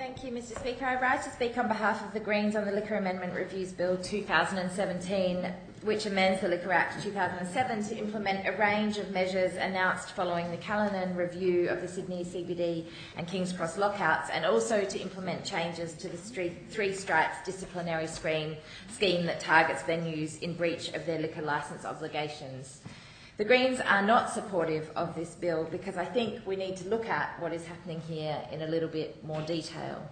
Thank you, Mr Speaker. I rise to speak on behalf of the Greens on the Liquor Amendment Reviews Bill 2017, which amends the Liquor Act 2007 to implement a range of measures announced following the Callinan review of the Sydney CBD and Kings Cross lockouts, and also to implement changes to the Three Strikes disciplinary scheme, scheme that targets venues in breach of their liquor licence obligations. The Greens are not supportive of this bill because I think we need to look at what is happening here in a little bit more detail.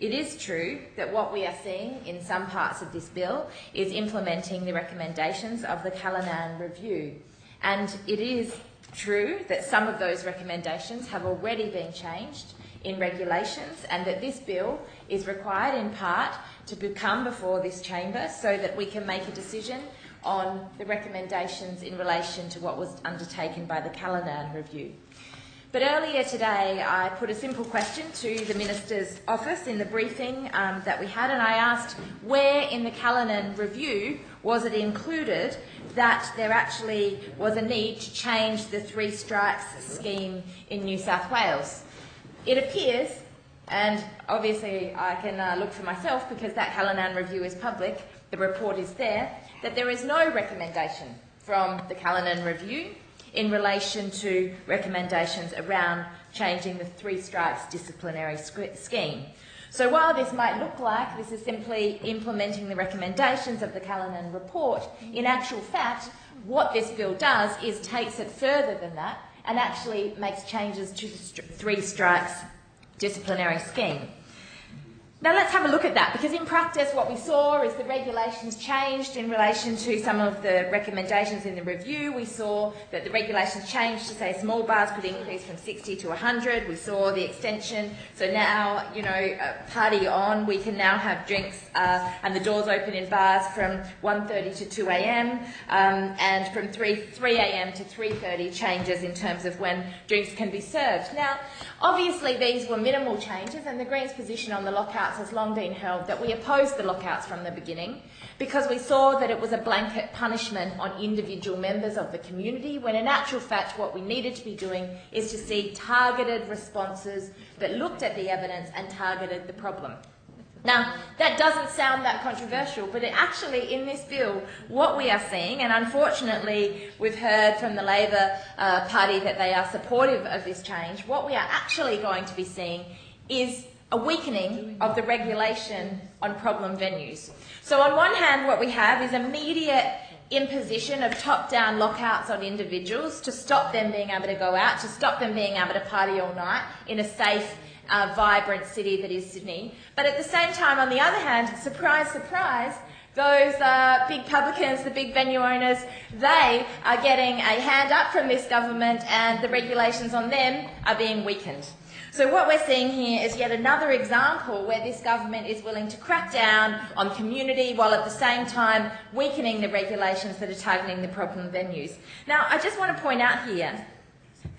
It is true that what we are seeing in some parts of this bill is implementing the recommendations of the Callinan Review. And it is true that some of those recommendations have already been changed in regulations and that this bill is required in part to come before this chamber so that we can make a decision on the recommendations in relation to what was undertaken by the Callinan Review. But earlier today, I put a simple question to the Minister's office in the briefing um, that we had, and I asked where in the Callinan Review was it included that there actually was a need to change the three strikes scheme in New South Wales. It appears, and obviously I can uh, look for myself because that Callanan Review is public, the report is there, that there is no recommendation from the Callinan Review in relation to recommendations around changing the three strikes disciplinary scheme. So while this might look like this is simply implementing the recommendations of the Callinan report, in actual fact, what this bill does is takes it further than that and actually makes changes to the three strikes disciplinary scheme. Now let's have a look at that because in practice what we saw is the regulations changed in relation to some of the recommendations in the review. We saw that the regulations changed to say small bars could increase from 60 to 100. We saw the extension. So now, you know, uh, party on, we can now have drinks uh, and the doors open in bars from 1.30 to 2 a.m. Um, and from 3, 3 a.m. to 3.30 changes in terms of when drinks can be served. Now, obviously these were minimal changes and the Greens position on the lockouts lockouts has long been held that we opposed the lockouts from the beginning because we saw that it was a blanket punishment on individual members of the community when in actual fact what we needed to be doing is to see targeted responses that looked at the evidence and targeted the problem. Now, that doesn't sound that controversial, but actually in this bill, what we are seeing, and unfortunately we've heard from the Labor uh, Party that they are supportive of this change, what we are actually going to be seeing is a weakening of the regulation on problem venues. So on one hand, what we have is immediate imposition of top-down lockouts on individuals to stop them being able to go out, to stop them being able to party all night in a safe, uh, vibrant city that is Sydney. But at the same time, on the other hand, surprise, surprise, those uh, big publicans, the big venue owners, they are getting a hand up from this government and the regulations on them are being weakened. So what we're seeing here is yet another example where this government is willing to crack down on community while at the same time weakening the regulations that are targeting the problem venues. Now, I just want to point out here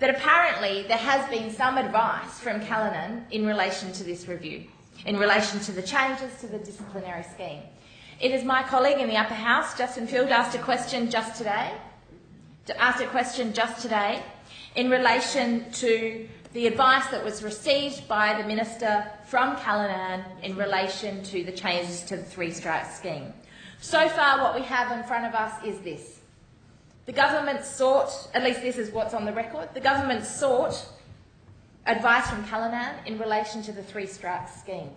that apparently there has been some advice from Callinan in relation to this review, in relation to the changes to the disciplinary scheme. It is my colleague in the upper house, Justin Field, asked a question just today, asked a question just today in relation to the advice that was received by the Minister from Callinan in relation to the changes to the three strike scheme. So far, what we have in front of us is this. The government sought, at least this is what's on the record, the government sought advice from Callinan in relation to the three strike scheme.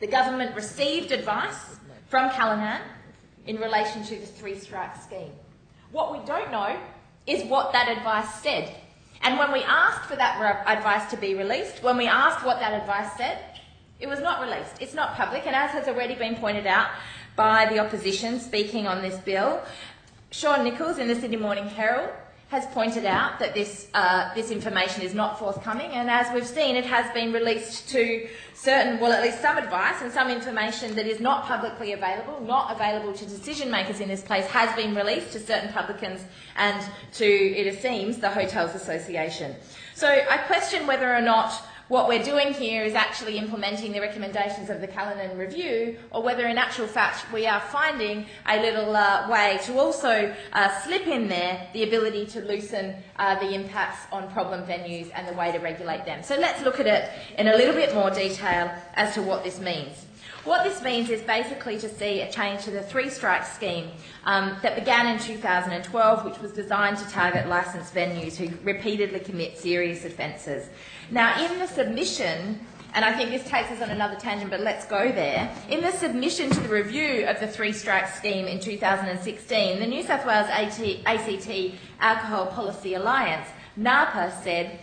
The government received advice from Callinan in relation to the three strike scheme. What we don't know is what that advice said. And when we asked for that advice to be released, when we asked what that advice said, it was not released. It's not public, and as has already been pointed out by the opposition speaking on this bill, Sean Nicholls in the Sydney Morning Herald has pointed out that this, uh, this information is not forthcoming, and as we've seen, it has been released to certain, well, at least some advice and some information that is not publicly available, not available to decision makers in this place, has been released to certain publicans and to, it seems, the Hotels Association. So I question whether or not what we're doing here is actually implementing the recommendations of the Callinan Review, or whether in actual fact we are finding a little uh, way to also uh, slip in there the ability to loosen uh, the impacts on problem venues and the way to regulate them. So let's look at it in a little bit more detail as to what this means. What this means is basically to see a change to the three strike scheme um, that began in 2012, which was designed to target licensed venues who repeatedly commit serious offences. Now, in the submission, and I think this takes us on another tangent, but let's go there. In the submission to the review of the three strike scheme in 2016, the New South Wales ACT Alcohol Policy Alliance, NAPA, said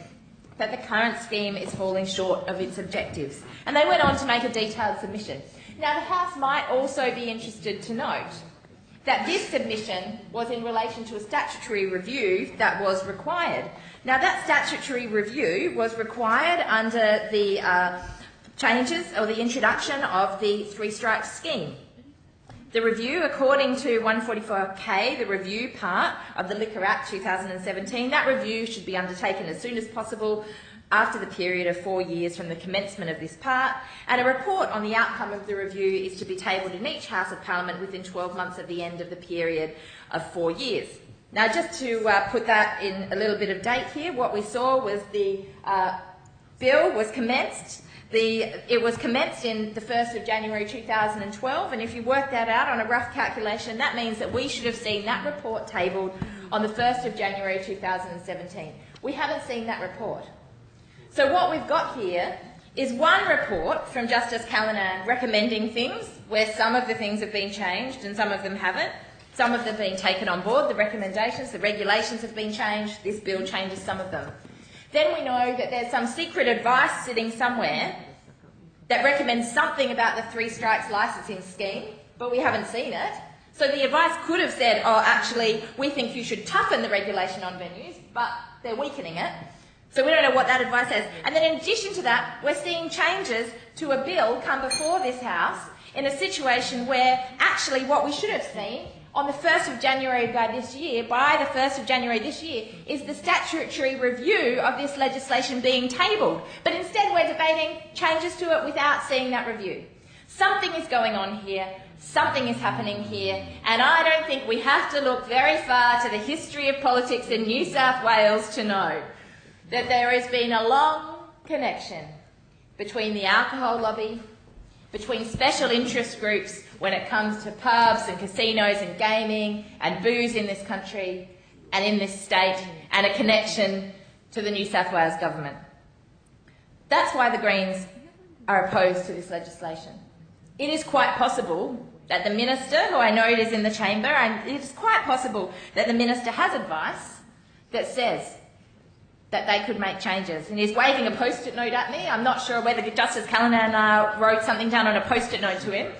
that the current scheme is falling short of its objectives. And they went on to make a detailed submission. Now, the House might also be interested to note that this submission was in relation to a statutory review that was required. Now, that statutory review was required under the uh, changes or the introduction of the three strikes scheme. The review, according to 144K, the review part of the Liquor Act 2017, that review should be undertaken as soon as possible after the period of four years from the commencement of this part, and a report on the outcome of the review is to be tabled in each House of Parliament within 12 months of the end of the period of four years. Now, just to uh, put that in a little bit of date here, what we saw was the uh, bill was commenced the, it was commenced in the 1st of January 2012, and if you work that out on a rough calculation, that means that we should have seen that report tabled on the 1st of January 2017. We haven't seen that report. So what we've got here is one report from Justice Callinan recommending things where some of the things have been changed and some of them haven't. Some of them have been taken on board, the recommendations, the regulations have been changed, this bill changes some of them. Then we know that there's some secret advice sitting somewhere that recommends something about the three strikes licensing scheme, but we haven't seen it. So the advice could have said, oh, actually, we think you should toughen the regulation on venues, but they're weakening it. So we don't know what that advice says. And then in addition to that, we're seeing changes to a bill come before this House in a situation where actually what we should have seen on the 1st of January by this year, by the 1st of January this year, is the statutory review of this legislation being tabled. But instead we're debating changes to it without seeing that review. Something is going on here, something is happening here, and I don't think we have to look very far to the history of politics in New South Wales to know that there has been a long connection between the alcohol lobby between special interest groups when it comes to pubs and casinos and gaming and booze in this country and in this state, and a connection to the New South Wales government. That's why the Greens are opposed to this legislation. It is quite possible that the minister, who I know is in the chamber, and it is quite possible that the minister has advice that says that they could make changes. And he's waving a post-it note at me. I'm not sure whether Justice Callinan uh, wrote something down on a post-it note to him.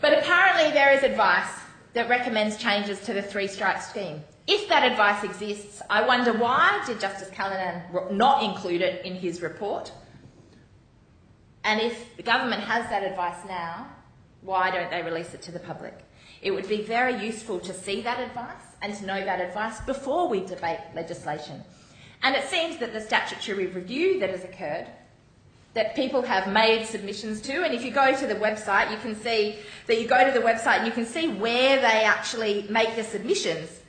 But apparently there is advice that recommends changes to the three strike scheme. If that advice exists, I wonder why did Justice Callinan not include it in his report? And if the government has that advice now, why don't they release it to the public? It would be very useful to see that advice and to know that advice before we debate legislation. And it seems that the statutory review that has occurred, that people have made submissions to, and if you go to the website, you can see that you go to the website and you can see where they actually make the submissions.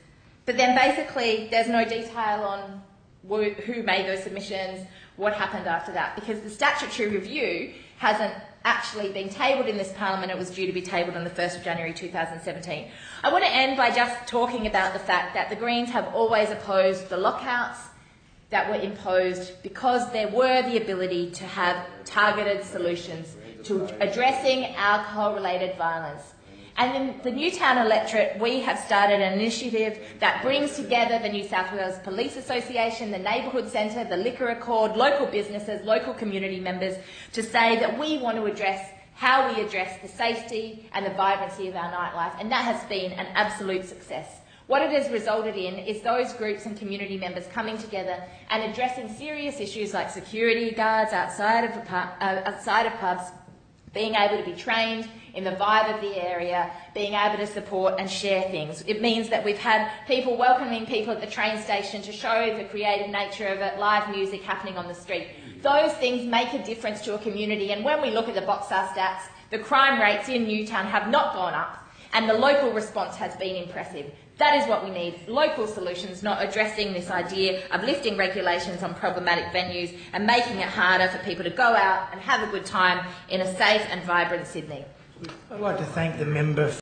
But then basically, there's no detail on who made those submissions, what happened after that, because the statutory review hasn't actually been tabled in this parliament. It was due to be tabled on the 1st of January 2017. I want to end by just talking about the fact that the Greens have always opposed the lockouts that were imposed because there were the ability to have targeted solutions to addressing alcohol-related violence. And in the Newtown electorate, we have started an initiative that brings together the New South Wales Police Association, the Neighbourhood Centre, the Liquor Accord, local businesses, local community members, to say that we want to address how we address the safety and the vibrancy of our nightlife, and that has been an absolute success. What it has resulted in is those groups and community members coming together and addressing serious issues like security guards outside of, uh, outside of pubs, being able to be trained in the vibe of the area, being able to support and share things. It means that we've had people welcoming people at the train station to show the creative nature of it, live music happening on the street. Those things make a difference to a community. And when we look at the BOCSAR stats, the crime rates in Newtown have not gone up, and the local response has been impressive. That is what we need local solutions, not addressing this idea of lifting regulations on problematic venues and making it harder for people to go out and have a good time in a safe and vibrant Sydney. I'd like to thank the member